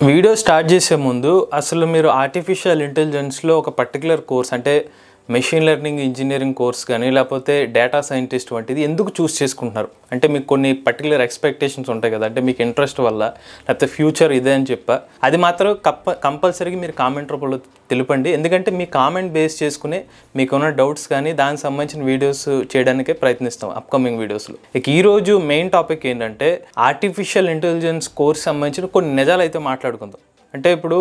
Video start చేసే ముందు అసలు మీరు ఆర్టిఫిషియల్ ఇంటెలిజెన్స్లో ఒక పర్టికులర్ కోర్స్ అంటే మెషిన్ లెర్నింగ్ ఇంజనీరింగ్ కోర్స్ కానీ లేకపోతే డేటా సైంటిస్ట్ వంటిది ఎందుకు చూస్ చేసుకుంటున్నారు? అంటే మీకు కొన్ని పర్టికులర్ ఎక్స్పెక్టేషన్స్ ఉంటాయి కదా అంటే మీకు ఇంట్రెస్ట్ వల్ల లేకపోతే ఫ్యూచర్ ఇదే అని చెప్పా. అది మాత్రం కప్ప కంపల్సరీగా మీరు కామెంట్ రూపంలో తెలుపండి. ఎందుకంటే మీ కామెంట్ బేస్ చేసుకునే మీకున్న డౌట్స్ కానీ దానికి సంబంధించిన వీడియోస్ చేయడానికే ప్రయత్నిస్తాం అప్కమింగ్ వీడియోస్లో. ఇక ఈరోజు మెయిన్ టాపిక్ ఏంటంటే ఆర్టిఫిషియల్ ఇంటెలిజెన్స్ కోర్స్ సంబంధించిన కొన్ని నిజాలు అయితే మాట్లాడుకుందాం. అంటే ఇప్పుడు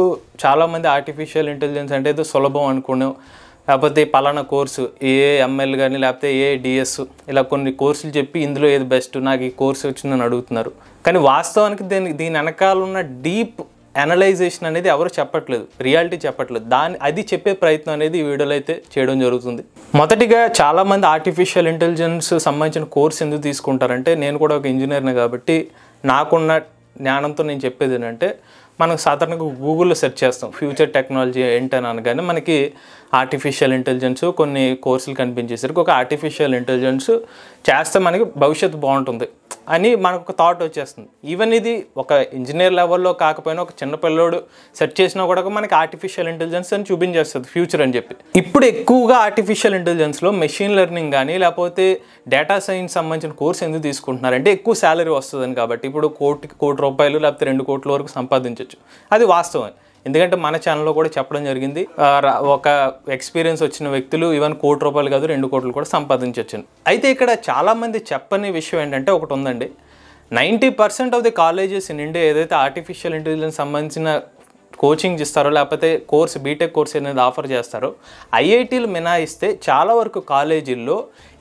చాలామంది ఆర్టిఫిషియల్ ఇంటెలిజెన్స్ అంటే ఏదో సులభం అనుకున్నాం. లేకపోతే పలానా కోర్సు ఏ ఎంఎల్ కానీ లేకపోతే ఏ డిఎస్ ఇలా కొన్ని కోర్సులు చెప్పి ఇందులో ఏది బెస్ట్ నాకు ఈ కోర్సు వచ్చిందని అడుగుతున్నారు. కానీ వాస్తవానికి దీని దీని వెనకాల ఉన్న డీప్ అనలైజేషన్ అనేది ఎవరు చెప్పట్లేదు రియాలిటీ చెప్పట్లేదు. దాని అది చెప్పే ప్రయత్నం అనేది ఈ వీడియోలో అయితే చేయడం జరుగుతుంది. మొదటిగా చాలామంది ఆర్టిఫిషియల్ ఇంటెలిజెన్స్ సంబంధించిన కోర్స్ ఎందుకు తీసుకుంటారంటే నేను కూడా ఒక ఇంజనీర్ని కాబట్టి నాకున్న జ్ఞానంతో నేను చెప్పేది ఏంటంటే మనం సాధారణంగా గూగుల్లో సెర్చ్ చేస్తాం ఫ్యూచర్ టెక్నాలజీ ఏంటని అనగానే మనకి ఆర్టిఫిషియల్ ఇంటెలిజెన్స్ కొన్ని కోర్సులు కనిపించేసరికి ఒక ఆర్టిఫిషియల్ ఇంటెలిజెన్స్ చేస్తే మనకి భవిష్యత్తు బాగుంటుంది అని మనకు ఒక థాట్ వచ్చేస్తుంది. ఈవెన్ ఇది ఒక ఇంజనీర్ లెవెల్లో కాకపోయినా ఒక చిన్న పిల్లోడు సెర్చ్ చేసినా కూడా మనకి ఆర్టిఫిషియల్ ఇంటెలిజెన్స్ అని చూపించేస్తుంది ఫ్యూచర్ అని చెప్పి. ఇప్పుడు ఎక్కువగా ఆర్టిఫిషియల్ ఇంటెలిజెన్స్లో మెషిన్ లెర్నింగ్ కానీ లేకపోతే డేటా సైన్స్ సంబంధించిన కోర్స్ ఎందుకు తీసుకుంటున్నారంటే ఎక్కువ శాలరీ వస్తుందని కాబట్టి ఇప్పుడు కోటి కోటి రూపాయలు లేకపోతే రెండు కోట్ల వరకు సంపాదించవచ్చు అది వాస్తవం ఎందుకంటే మన ఛానల్లో కూడా చెప్పడం జరిగింది. ఒక ఎక్స్పీరియన్స్ వచ్చిన వ్యక్తులు ఈవెన్ కోటి రూపాయలు కాదు రెండు కోట్లు కూడా సంపాదించవచ్చు అయితే ఇక్కడ చాలామంది చెప్పని విషయం ఏంటంటే ఒకటి ఉందండి. Ninety percent of the colleges in India ఏదైతే ఆర్టిఫిషియల్ ఇంటెలిజెన్స్ సంబంధించిన కోచింగ్ ఇస్తారో లేకపోతే కోర్స్ బీటెక్ కోర్స్ అనేది ఆఫర్ చేస్తారో ఐఐటీలు మినాయిస్తే చాలా వరకు కాలేజీల్లో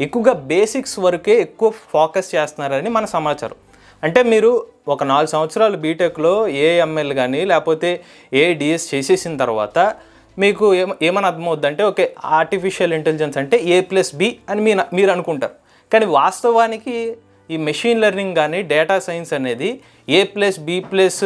ఎక్కువగా బేసిక్స్ వరకే ఎక్కువ ఫోకస్ చేస్తున్నారని మన సమాచారం. అంటే మీరు ఒక నాలుగు సంవత్సరాలు బీటెక్లో ఏ ఎంఎల్ కానీ లేకపోతే ఏ డిఎస్ చేసేసిన తర్వాత మీకు ఏమ ఏమని అర్థమవుద్దంటే ఓకే ఆర్టిఫిషియల్ ఇంటెలిజెన్స్ అంటే ఏ ప్లస్ బి అని మీ మీరు అనుకుంటారు. కానీ వాస్తవానికి ఈ మెషిన్ లెర్నింగ్ కానీ డేటా సైన్స్ అనేది A plus B plus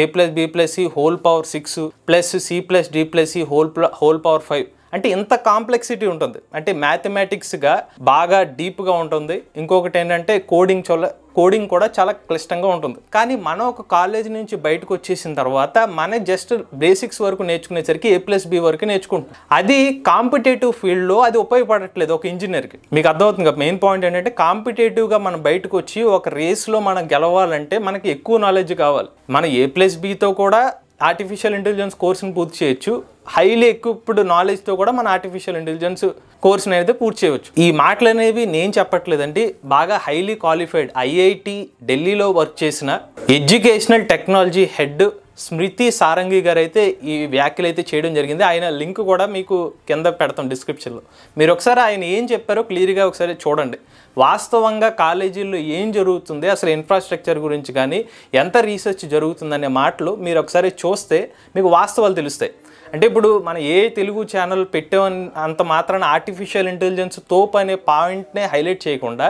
A plus B plus C whole power six plus C plus D plus C whole whole power five అంటే ఇంత కాంప్లెక్సిటీ ఉంటుంది. అంటే మ్యాథమెటిక్స్గా బాగా డీప్గా ఉంటుంది. ఇంకొకటి ఏంటంటే కోడింగ్ చొల్ల కోడింగ్ కూడా చాలా క్లిష్టంగా ఉంటుంది. కానీ మనం ఒక కాలేజ్ నుంచి బయటకు వచ్చేసిన తర్వాత మన జస్ట్ బేసిక్స్ వరకు నేర్చుకునేసరికి ఏ ప్లస్ బి వరకు నేర్చుకుంటాం. అది కాంపిటేటివ్ ఫీల్డ్లో అది ఉపయోగపడట్లేదు ఒక ఇంజనీర్కి. మీకు అర్థమవుతుంది కదా మెయిన్ పాయింట్ ఏంటంటే కాంపిటేటివ్గా మనం బయటకు వచ్చి ఒక రేస్లో మనం గెలవాలంటే మనకి ఎక్కువ నాలెడ్జ్ కావాలి. మన ఏ ప్లస్ బితో కూడా ఆర్టిఫిషియల్ ఇంటెలిజెన్స్ కోర్సుని పూర్తి చేయొచ్చు. హైలీ ఎక్విప్డ్ నాలెడ్జ్తో కూడా మన ఆర్టిఫిషియల్ ఇంటెలిజెన్స్ కోర్సుని అయితే పూర్తి చేయవచ్చు ఈ మాటలు అనేవి నేను చెప్పట్లేదండి. బాగా హైలీ క్వాలిఫైడ్ ఐఐటి ఢిల్లీలో వర్క్ చేసిన educational technology head Smriti Sarangi గారు అయితే ఈ వ్యాఖ్యలు అయితే చేయడం జరిగింది. ఆయన లింక్ కూడా మీకు కింద పెడతాం డిస్క్రిప్షన్లో. మీరు ఒకసారి ఆయన ఏం చెప్పారో క్లియర్గా ఒకసారి చూడండి. వాస్తవంగా కాలేజీల్లో ఏం జరుగుతుంది అసలు ఇన్ఫ్రాస్ట్రక్చర్ గురించి కానీ ఎంత రీసెర్చ్ జరుగుతుందనే మాటలు మీరు ఒకసారి చూస్తే మీకు వాస్తవాలు తెలుస్తాయి. అంటే ఇప్పుడు మనం ఏ తెలుగు ఛానల్ పెట్టామని అంత మాత్రాన ఆర్టిఫిషియల్ ఇంటెలిజెన్స్ తోపు అనే పాయింట్నే హైలైట్ చేయకుండా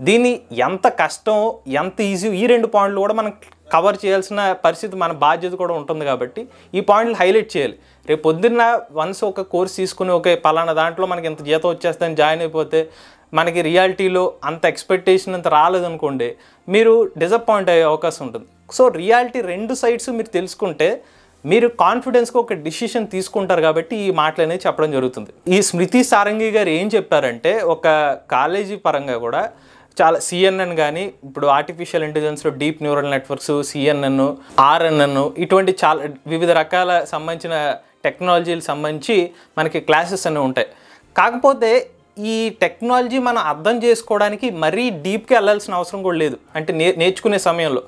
దీని ఎంత కష్టం ఎంత ఈజీ ఈ రెండు పాయింట్లు కూడా మనం కవర్ చేయాల్సిన పరిస్థితి మన బాధ్యత కూడా ఉంటుంది కాబట్టి ఈ పాయింట్లు హైలైట్ చేయాలి. రేపు పొద్దున్న వన్స్ ఒక కోర్స్ తీసుకుని ఒక పలానా దాంట్లో మనకి ఇంత జీతం వచ్చేస్తుందని జాయిన్ అయిపోతే మనకి రియాలిటీలో అంత ఎక్స్పెక్టేషన్ అంత రాలేదనుకోండి మీరు డిసప్పాయింట్ అయ్యే అవకాశం ఉంటుంది. సో రియాలిటీ రెండు సైడ్స్ మీరు తెలుసుకుంటే మీరు కాన్ఫిడెన్స్గా ఒక డిసిషన్ తీసుకుంటారు కాబట్టి ఈ మాటలు అనేది చెప్పడం జరుగుతుంది. ఈ స్మృతి సారంగి గారు ఏం చెప్పారంటే ఒక కాలేజీ పరంగా కూడా చాలా సిఎన్ఎన్ కానీ ఇప్పుడు artificial ఇంటెలిజెన్స్లో deep neural networks CNN RNN ఇటువంటి చాలా వివిధ రకాల సంబంధించిన టెక్నాలజీలు సంబంధించి మనకి క్లాసెస్ అనేవి ఉంటాయి. కాకపోతే ఈ టెక్నాలజీ మనం అర్థం చేసుకోవడానికి మరీ డీప్కి వెళ్ళాల్సిన అవసరం కూడా లేదు. అంటే నే నేర్చుకునే సమయంలో.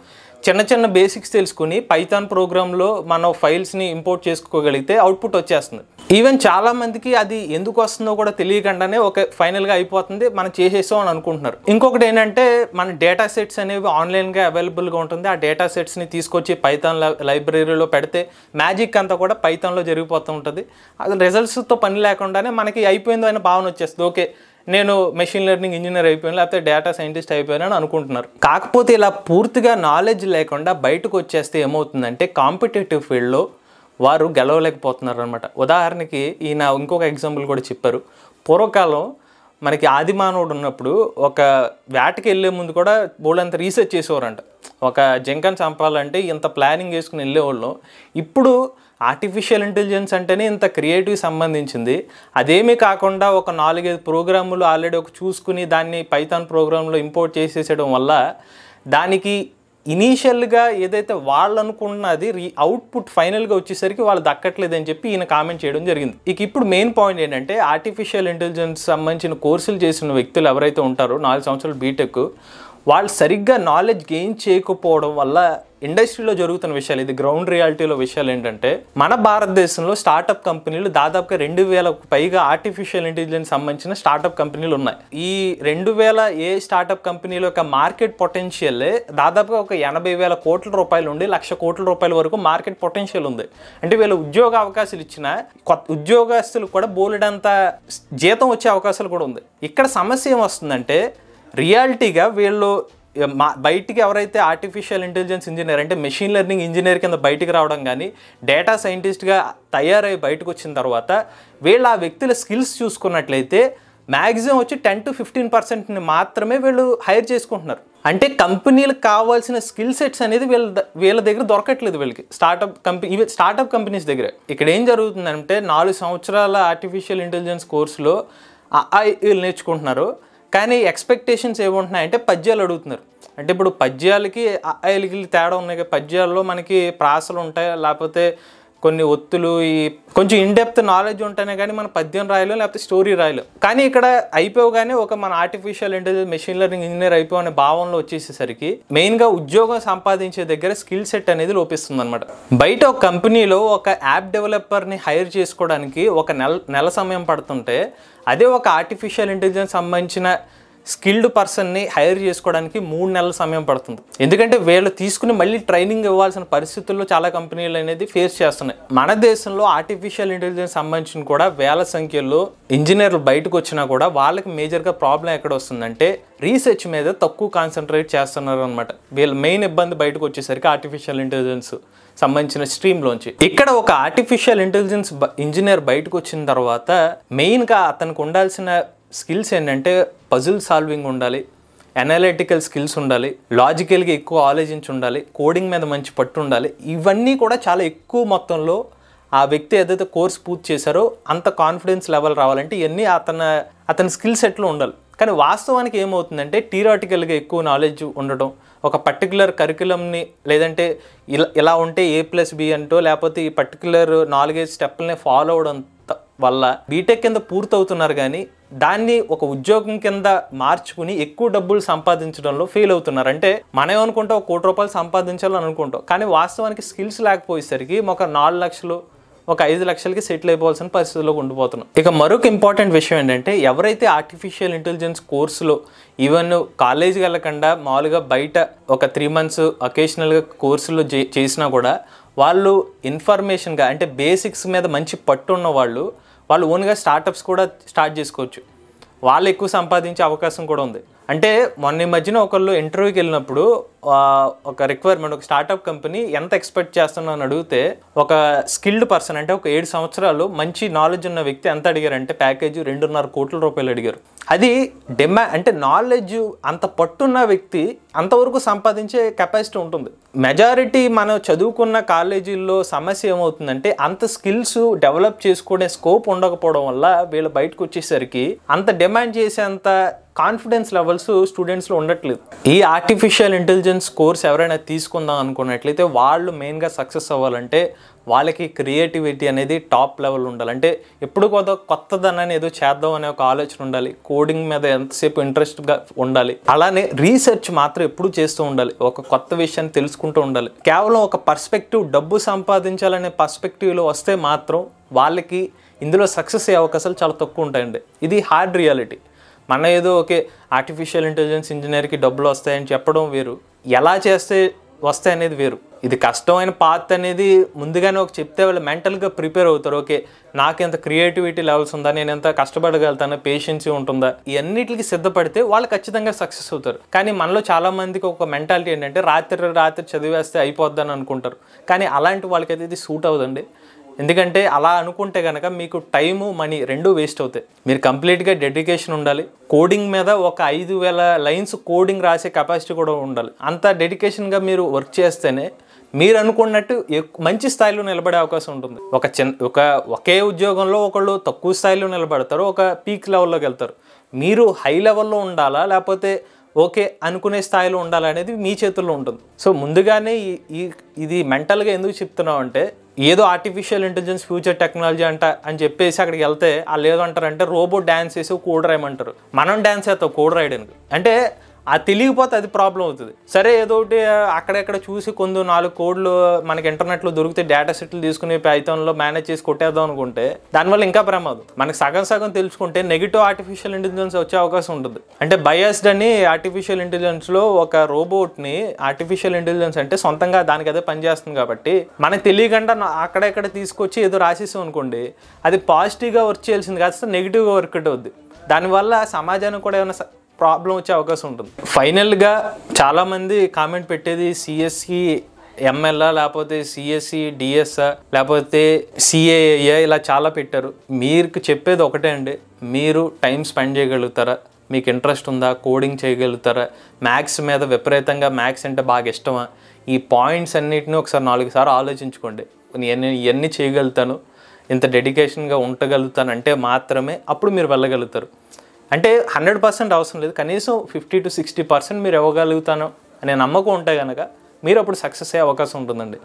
చిన్న చిన్న బేసిక్స్ తెలుసుకుని పైథాన్ ప్రోగ్రాంలో మనం ఫైల్స్ని ఇంపోర్ట్ చేసుకోగలిగితే అవుట్పుట్ వచ్చేస్తుంది. ఈవెన్ చాలామందికి అది ఎందుకు వస్తుందో కూడా తెలియకుండానే ఒక ఫైనల్గా అయిపోతుంది. మనం చేసేసాం అని అనుకుంటున్నారు. ఇంకొకటి ఏంటంటే మన డేటా సెట్స్ అనేవి ఆన్లైన్గా అవైలబుల్గా ఉంటుంది. ఆ డేటా సెట్స్ని తీసుకొచ్చి పైథాన్ లైబ్రరీలో పెడితే మ్యాజిక్ అంతా కూడా పైథాన్లో జరిగిపోతూ ఉంటుంది. అది రిజల్ట్స్తో పని లేకుండానే మనకి అయిపోయిందో అనే భావన వచ్చేస్తుంది. ఓకే నేను మెషిన్ లెర్నింగ్ ఇంజనీర్ అయిపోయాను లేకపోతే డేటా సైంటిస్ట్ అయిపోయాను అనుకుంటున్నారు. కాకపోతే ఇలా పూర్తిగా నాలెడ్జ్ లేకుండా బయటకు వచ్చేస్తే ఏమవుతుందంటే కాంపిటేటివ్ ఫీల్డ్లో వారు గెలవలేకపోతున్నారు అనమాట ఉదాహరణకి ఈయన ఇంకొక ఎగ్జాంపుల్ కూడా చెప్పారు. పూర్వకాలం మనకి ఆది మానవుడు ఉన్నప్పుడు ఒక వేటకి వెళ్ళే ముందు కూడా బోళ్ళంత రీసెర్చ్ చేసేవారంట. ఒక జింకను చంపాలంటే ఇంత ప్లానింగ్ చేసుకుని వెళ్ళేవాళ్ళం. ఇప్పుడు ఆర్టిఫిషియల్ ఇంటెలిజెన్స్ అంటేనే ఇంత క్రియేటివ్ సంబంధించింది. అదేమీ కాకుండా ఒక నాలుగైదు ప్రోగ్రాములు ఆల్రెడీ ఒక చూసుకుని దాన్ని పైథాన్ ప్రోగ్రాంలో ఇంపోర్ట్ చేసేసడం వల్ల దానికి ఇనీషియల్గా ఏదైతే వాళ్ళు అనుకున్నది రీ అవుట్పుట్ ఫైనల్గా వచ్చేసరికి వాళ్ళు దక్కట్లేదని చెప్పి ఈయన కామెంట్ చేయడం జరిగింది. ఇక ఇప్పుడు మెయిన్ పాయింట్ ఏంటంటే ఆర్టిఫిషియల్ ఇంటెలిజెన్స్ సంబంధించిన కోర్సులు చేసిన వ్యక్తులు ఎవరైతే ఉంటారో నాలుగు సంవత్సరాలు బీటెక్ వాళ్ళు సరిగ్గా నాలెడ్జ్ గెయిన్ చేయకపోవడం వల్ల ఇండస్ట్రీలో జరుగుతున్న విషయాలు ఇది గ్రౌండ్ రియాలిటీలో విషయాలు ఏంటంటే మన భారతదేశంలో స్టార్టప్ కంపెనీలు దాదాపుగా రెండు వేలకు పైగా ఆర్టిఫిషియల్ ఇంటెలిజెన్స్ సంబంధించిన స్టార్టప్ కంపెనీలు ఉన్నాయి. ఈ రెండు వేల ఏ స్టార్టప్ కంపెనీల యొక్క మార్కెట్ పొటెన్షియల్ దాదాపుగా ఒక ఎనభై వేల కోట్ల రూపాయలు ఉండి లక్ష కోట్ల రూపాయల వరకు మార్కెట్ పొటెన్షియల్ ఉంది. అంటే వీళ్ళు ఉద్యోగ అవకాశాలు ఇచ్చిన కొత్త ఉద్యోగస్తులు కూడా బోలెడంత జీతం వచ్చే అవకాశాలు కూడా ఉంది. ఇక్కడ సమస్య ఏమొస్తుందంటే రియాలిటీగా వీళ్ళు మా బయటికి ఎవరైతే ఆర్టిఫిషియల్ ఇంటెలిజెన్స్ ఇంజనీర్ అంటే మెషిన్ లెర్నింగ్ ఇంజనీర్ కింద బయటికి రావడం కానీ డేటా సైంటిస్ట్గా తయారై బయటకు వచ్చిన తర్వాత వీళ్ళు ఆ వ్యక్తుల స్కిల్స్ చూసుకున్నట్లయితే మ్యాక్సిమం వచ్చి టెన్ టు ఫిఫ్టీన్ పర్సెంట్ని మాత్రమే వీళ్ళు హైర్ చేసుకుంటున్నారు. అంటే కంపెనీలకు కావాల్సిన స్కిల్ సెట్స్ అనేది వీళ్ళ ద- వీళ్ళ దగ్గర దొరకట్లేదు వీళ్ళకి. స్టార్టప్ కంపెనీ ఇవి స్టార్టప్ కంపెనీస్ దగ్గర. ఇక్కడ ఏం జరుగుతుందంటే నాలుగు సంవత్సరాల ఆర్టిఫిషియల్ ఇంటెలిజెన్స్ కోర్సులో వీళ్ళు నేర్చుకుంటున్నారు. కానీ ఎక్స్పెక్టేషన్స్ ఏముంటున్నాయంటే పద్యాలు అడుగుతున్నారు. అంటే ఇప్పుడు పద్యాలకి ఐలికి తేడా ఉన్నాయి కదా. పద్యాల్లో మనకి ప్రాసలు ఉంటాయి? లేకపోతే కొన్ని ఒత్తులు ఈ కొంచెం ఇన్డెప్త్ నాలెడ్జ్ ఉంటేనే కానీ మన పద్యం రాయలు లేకపోతే స్టోరీ రాయలు. కానీ ఇక్కడ అయిపోగానే ఒక మన artificial intelligence machine learning engineer అయిపో అనే భావనలో వచ్చేసేసరికి మెయిన్గా ఉద్యోగం సంపాదించే దగ్గర స్కిల్ సెట్ అనేది లోపిస్తుంది అనమాట బయట ఒక కంపెనీలో ఒక యాప్ డెవలపర్ని హైర్ చేసుకోవడానికి ఒక నెల నెల సమయం పడుతుంటే అదే ఒక ఆర్టిఫిషియల్ ఇంటెలిజెన్స్ సంబంధించిన స్కిల్డ్ పర్సన్ని హైర్ చేసుకోవడానికి మూడు నెలల సమయం పడుతుంది. ఎందుకంటే వీళ్ళు తీసుకుని మళ్ళీ ట్రైనింగ్ ఇవ్వాల్సిన పరిస్థితుల్లో చాలా కంపెనీలు అనేది ఫేస్ చేస్తున్నాయి. మన దేశంలో ఆర్టిఫిషియల్ ఇంటెలిజెన్స్ సంబంధించిన కూడా వేల సంఖ్యలో ఇంజనీర్లు బయటకు వచ్చినా కూడా వాళ్ళకి మేజర్గా ప్రాబ్లం ఎక్కడ వస్తుందంటే రీసెర్చ్ మీద తక్కువ కాన్సన్ట్రేట్ చేస్తున్నారు అనమాట వీళ్ళ మెయిన్ ఇబ్బంది బయటకు వచ్చేసరికి ఆర్టిఫిషియల్ ఇంటెలిజెన్స్ సంబంధించిన స్ట్రీమ్లోంచి ఇక్కడ ఒక ఆర్టిఫిషియల్ ఇంటెలిజెన్స్ ఇంజనీర్ బయటకు వచ్చిన తర్వాత మెయిన్గా అతనికి ఉండాల్సిన స్కిల్స్ ఏంటంటే పజిల్ సాల్వింగ్ ఉండాలి అనలిటికల్ స్కిల్స్ ఉండాలి లాజికల్గా ఎక్కువ ఆలోచించి ఉండాలి కోడింగ్ మీద మంచి పట్టు ఉండాలి. ఇవన్నీ కూడా చాలా ఎక్కువ మొత్తంలో ఆ వ్యక్తి ఏదైతే కోర్స్ పూర్తి చేశారో అంత కాన్ఫిడెన్స్ లెవెల్ రావాలంటే ఇవన్నీ అతను అతని స్కిల్ సెట్లో ఉండాలి. కానీ వాస్తవానికి ఏమవుతుందంటే టీరాటికల్గా ఎక్కువ నాలెడ్జ్ ఉండటం ఒక పర్టికులర్ కరికులంని లేదంటే ఇలా ఇలా ఉంటే ఏ ప్లస్ బి అంటో లేకపోతే ఈ పర్టికులర్ నాలుగైదు స్టెప్లని ఫాలో అవడం త- వల్ల బీటెక్ కింద పూర్తవుతున్నారు కానీ దాన్ని ఒక ఉద్యోగం కింద మార్చుకుని ఎక్కువ డబ్బులు సంపాదించడంలో ఫెయిల్ అవుతున్నారు. అంటే మనం ఏమనుకుంటాం ఒక కోటి రూపాయలు సంపాదించాలని అనుకుంటాం. కానీ వాస్తవానికి స్కిల్స్ లేకపోయేసరికి ఒక నాలుగు లక్షలు ఒక ఐదు లక్షలకి సెటిల్ అయిపోవాల్సిన పరిస్థితుల్లో ఉండిపోతున్నాం. ఇక మరొక ఇంపార్టెంట్ విషయం ఏంటంటే ఎవరైతే ఆర్టిఫిషియల్ ఇంటెలిజెన్స్ కోర్సులో ఈవెన్ కాలేజీకి వెళ్ళకుండా మామూలుగా బయట ఒక త్రీ మంత్స్ అకేషనల్గా కోర్సులో చే- చేసినా కూడా వాళ్ళు ఇన్ఫర్మేషన్గా అంటే బేసిక్స్ మీద మంచి పట్టు ఉన్న వాళ్ళు వాళ్ళు ఓన్గా స్టార్టప్స్ కూడా స్టార్ట్ చేసుకోవచ్చు. వాళ్ళు ఎక్కువ సంపాదించే అవకాశం కూడా ఉంది. అంటే మొన్న ఈ మధ్యన ఒకళ్ళు ఇంటర్వ్యూకి వెళ్ళినప్పుడు ఒక రిక్వైర్మెంట్ ఒక స్టార్టప్ కంపెనీ ఎంత ఎక్స్పెక్ట్ చేస్తున్నా అని అడిగితే ఒక స్కిల్డ్ పర్సన్ అంటే ఒక ఏడు సంవత్సరాలు మంచి నాలెడ్జ్ ఉన్న వ్యక్తి ఎంత అడిగారంటే ప్యాకేజ్ రెండున్నర కోట్ల రూపాయలు అడిగారు. అది డిమా అంటే నాలెడ్జ్ అంత పట్టున్న వ్యక్తి అంతవరకు సంపాదించే కెపాసిటీ ఉంటుంది. మెజారిటీ మనం చదువుకున్న కాలేజీల్లో సమస్య ఏమవుతుందంటే అంత స్కిల్స్ డెవలప్ చేసుకునే స్కోప్ ఉండకపోవడం వల్ల వీళ్ళు బయటకు వచ్చేసరికి అంత డిమాండ్ చేసేంత కాన్ఫిడెన్స్ లెవెల్స్ స్టూడెంట్స్లో ఉండట్లేదు. ఈ ఆర్టిఫిషియల్ ఇంటెలిజెన్స్ కోర్స్ ఎవరైనా తీసుకుందాం అనుకున్నట్లయితే వాళ్ళు మెయిన్గా సక్సెస్ అవ్వాలంటే వాళ్ళకి క్రియేటివిటీ అనేది టాప్ లెవెల్ ఉండాలి. అంటే ఎప్పుడు కొత్త కొత్తదనాన్ని ఏదో చేద్దాం అనే ఒక ఆలోచన ఉండాలి. కోడింగ్ మీద ఎంతసేపు ఇంట్రెస్ట్గా ఉండాలి. అలానే రీసెర్చ్ మాత్రం ఎప్పుడు చేస్తూ ఉండాలి. ఒక కొత్త విషయాన్ని తెలుసుకుంటూ ఉండాలి. కేవలం ఒక పర్స్పెక్టివ్ డబ్బు సంపాదించాలనే పర్స్పెక్టివ్లో వస్తే మాత్రం వాళ్ళకి ఇందులో సక్సెస్ అయ్యే అవకాశాలు చాలా తక్కువ ఉంటాయండి. ఇది హార్డ్ రియాలిటీ మన ఏదో ఓకే ఆర్టిఫిషియల్ ఇంటెలిజెన్స్ ఇంజనీర్కి డబ్బులు వస్తాయని చెప్పడం వేరు. ఎలా చేస్తే వస్తాయి అనేది వేరు. ఇది కష్టమైన పాత్ అనేది ముందుగానే ఒక చెప్తే వాళ్ళు మెంటల్గా ప్రిపేర్ అవుతారు. ఓకే నాకు ఎంత క్రియేటివిటీ లెవెల్స్ ఉందా? నేను ఎంత కష్టపడగలుగుతాను? పేషెన్సీ ఉంటుందా? ఇవన్నిటికి సిద్ధపడితే వాళ్ళు ఖచ్చితంగా సక్సెస్ అవుతారు. కానీ మనలో చాలా మందికి ఒక మెంటాలిటీ ఏంటంటే రాత్రి రాత్రి చదివేస్తే అయిపోద్దని అనుకుంటారు. కానీ అలాంటి వాళ్ళకైతే ఇది సూట్ అవ్వదండి. ఎందుకంటే అలా అనుకుంటే కనుక మీకు టైము మనీ రెండు వేస్ట్ అవుతాయి. మీరు కంప్లీట్గా డెడికేషన్ ఉండాలి. కోడింగ్ మీద ఒక ఐదు వేల లైన్స్ కోడింగ్ రాసే కెపాసిటీ కూడా ఉండాలి. అంత డెడికేషన్గా మీరు వర్క్ చేస్తేనే మీరు అనుకున్నట్టు మంచి స్థాయిలో నిలబడే అవకాశం ఉంటుంది. ఒక చిన్న ఒక ఒకే ఉద్యోగంలో ఒకళ్ళు తక్కువ స్థాయిలో నిలబడతారు ఒక పీక్ లెవెల్లోకి వెళ్తారు. మీరు హై లెవెల్లో ఉండాలా లేకపోతే ఓకే అనుకునే స్థాయిలో ఉండాలనేది మీ చేతుల్లో ఉంటుంది. సో ముందుగానే ఈ- ఈ ఇది మెంటల్గా ఎందుకు చెప్తున్నాం అంటే ఏదో ఆర్టిఫిషియల్ ఇంటెలిజెన్స్ ఫ్యూచర్ టెక్నాలజీ అంట అని చెప్పేసి అక్కడికి వెళ్తే వాళ్ళు ఏదంటారంటే రోబోట్ డ్యాన్స్ వేసి కోడ్ రాయమంటారు మనం డ్యాన్స్ వేస్తాం కోడ్ రాయడానికి అంటే అది తెలియకపోతే అది ప్రాబ్లం అవుతుంది. సరే ఏదో ఒకటి అక్కడెక్కడ చూసి కొన్ని నాలుగు కోడ్లు మనకి ఇంటర్నెట్లో దొరికితే డేటా సెట్లు తీసుకుని పైథాన్లో మేనేజ్ చేసి కొట్టేద్దాం అనుకుంటే దానివల్ల ఇంకా ప్రమాదం మనకి సగం సగం తెలుసుకుంటే నెగిటివ్ ఆర్టిఫిషియల్ ఇంటెలిజెన్స్ వచ్చే అవకాశం ఉంటుంది. అంటే బయాస్డ్ అని ఆర్టిఫిషియల్ ఇంటెలిజెన్స్లో ఒక రోబోట్ని ఆర్టిఫిషియల్ ఇంటెలిజెన్స్ అంటే సొంతంగా దానికి అదే పనిచేస్తుంది కాబట్టి మనకు తెలియకుండా అక్కడెక్కడ తీసుకొచ్చి ఏదో రాసేసాం అనుకోండి అది పాజిటివ్గా వర్క్ చేయాల్సింది కాస్త నెగిటివ్గా వర్క్ అవుద్ది. దానివల్ల సమాజానికి కూడా ఏమైనా స- ప్రాబ్లం వచ్చే అవకాశం ఉంటుంది. ఫైనల్గా చాలామంది కామెంట్ పెట్టేది సిఎస్సి ఎంఎల్ఆ లేకపోతే సిఎస్సి డిఎస్ఆ లేకపోతే సిఏఏ ఇలా చాలా పెట్టారు. మీకు చెప్పేది ఒకటే అండి మీరు టైం స్పెండ్ చేయగలుగుతారా? మీకు ఇంట్రెస్ట్ ఉందా? కోడింగ్ చేయగలుగుతారా? మ్యాథ్స్ మీద విపరీతంగా మ్యాథ్స్ అంటే బాగా ఇష్టమా? ఈ పాయింట్స్ అన్నిటిని ఒకసారి నాలుగు సార్లు ఆలోచించుకోండి. నేను ఇవన్నీ చేయగలుగుతాను? ఇంత డెడికేషన్గా ఉండగలుగుతాను అంటే మాత్రమే అప్పుడు మీరు వెళ్ళగలుగుతారు. అంటే హండ్రెడ్ పర్సెంట్ అవసరం లేదు. కనీసం ఫిఫ్టీ టు సిక్స్టీ పర్సెంట్ మీరు ఇవ్వగలుగుతాను అనే నమ్మకం ఉంటే కనుక మీరు అప్పుడు సక్సెస్ అయ్యే అవకాశం ఉంటుందండి.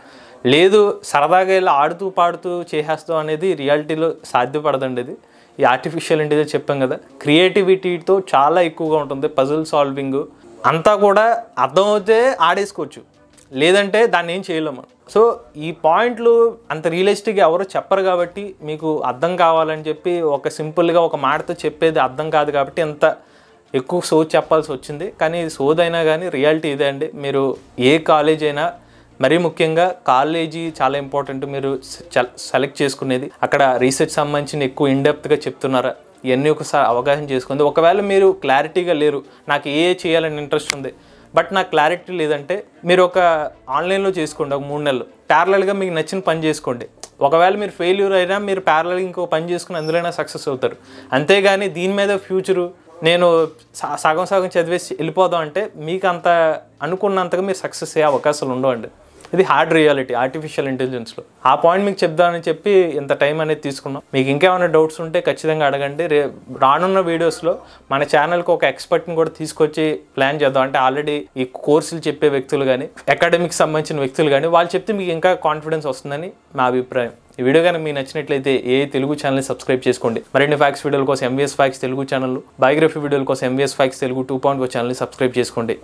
లేదు సరదాగా ఇలా ఆడుతూ పాడుతూ చేసేస్తాం అనేది రియాలిటీలో సాధ్యపడదండి ఇది. ఈ ఆర్టిఫిషియల్ ఇంటెలిజెన్స్ చెప్పాం కదా క్రియేటివిటీతో చాలా ఎక్కువగా ఉంటుంది పజిల్ సాల్వింగ్ అంతా కూడా అర్థమవుతే ఆడేసుకోవచ్చు. లేదంటే దాన్ని ఏం చేయలేము మనం. సో ఈ పాయింట్లు అంత రియలిస్టిక్గా ఎవరు చెప్పరు కాబట్టి మీకు అర్థం కావాలని చెప్పి ఒక సింపుల్గా ఒక మాటతో చెప్పేది అర్థం కాదు కాబట్టి ఎంత ఎక్కువ సోది చెప్పాల్సి వచ్చింది. కానీ సోదైనా అయినా కానీ రియాలిటీ ఇదే అండి. మీరు ఏ కాలేజ్ అయినా మరీ ముఖ్యంగా కాలేజీ చాలా ఇంపార్టెంట్ మీరు సెలెక్ట్ చేసుకునేది. అక్కడ రీసెర్చ్ సంబంధించిన ఎక్కువ ఇన్డెప్త్గా చెప్తున్నారా? ఇవన్నీ ఒకసారి అవగాహన చేసుకుంది. ఒకవేళ మీరు క్లారిటీగా లేరు నాకు ఏ చేయాలని ఇంట్రెస్ట్ ఉంది బట్ నాకు క్లారిటీ లేదంటే మీరు ఒక ఆన్లైన్లో చేసుకోండి ఒక మూడు నెలలు. ప్యారలల్గా మీకు నచ్చిన పని చేసుకోండి. ఒకవేళ మీరు ఫెయిల్యూర్ అయినా మీరు ప్యారలల్ ఇంకో పని చేసుకుని అందులోనే సక్సెస్ అవుతారు. అంతేగాని దీని మీద ఫ్యూచరు నేను సగం సగం చదివేసి వెళ్ళిపోదాం అంటే మీకు అంత అనుకున్నంతగా మీరు సక్సెస్ అయ్యే అవకాశాలు ఉండవండి. ఇది హార్డ్ రియాలిటీ ఆర్టిఫిషియల్ ఇంటెలిజెన్స్లో ఆ పాయింట్ మీకు చెప్దామని చెప్పి ఇంత టైం అనేది తీసుకున్నాం. మీకు ఇంకేమైనా డౌట్స్ ఉంటే ఖచ్చితంగా అడగండి. రే రానున్న వీడియోస్లో మన ఛానల్కి ఒక ఎక్స్పర్ట్ని కూడా తీసుకొచ్చి ప్లాన్ చేద్దాం. అంటే ఆల్రెడీ ఈ కోర్సులు చెప్పే వ్యక్తులు కానీ అకాడమిక్ సంబంధించిన వ్యక్తులు కానీ వాళ్ళు చెప్తే మీకు ఇంకా కాన్ఫిడెన్స్ వస్తుందని మా అభిప్రాయం. ఈ వీడియో కానీ మీకు నచ్చినట్లయితే ఏ తెలుగు ఛానల్ని సబ్స్క్రైబ్ చేసుకోండి. మరిన్ని ఫ్యాక్స్ వీడియోల కోసం MVS facts Telugu channel biography వీడియోల కోసం MVS facts Telugu two point ఛానల్ని సబ్స్క్రైబ్ చేసుకోండి.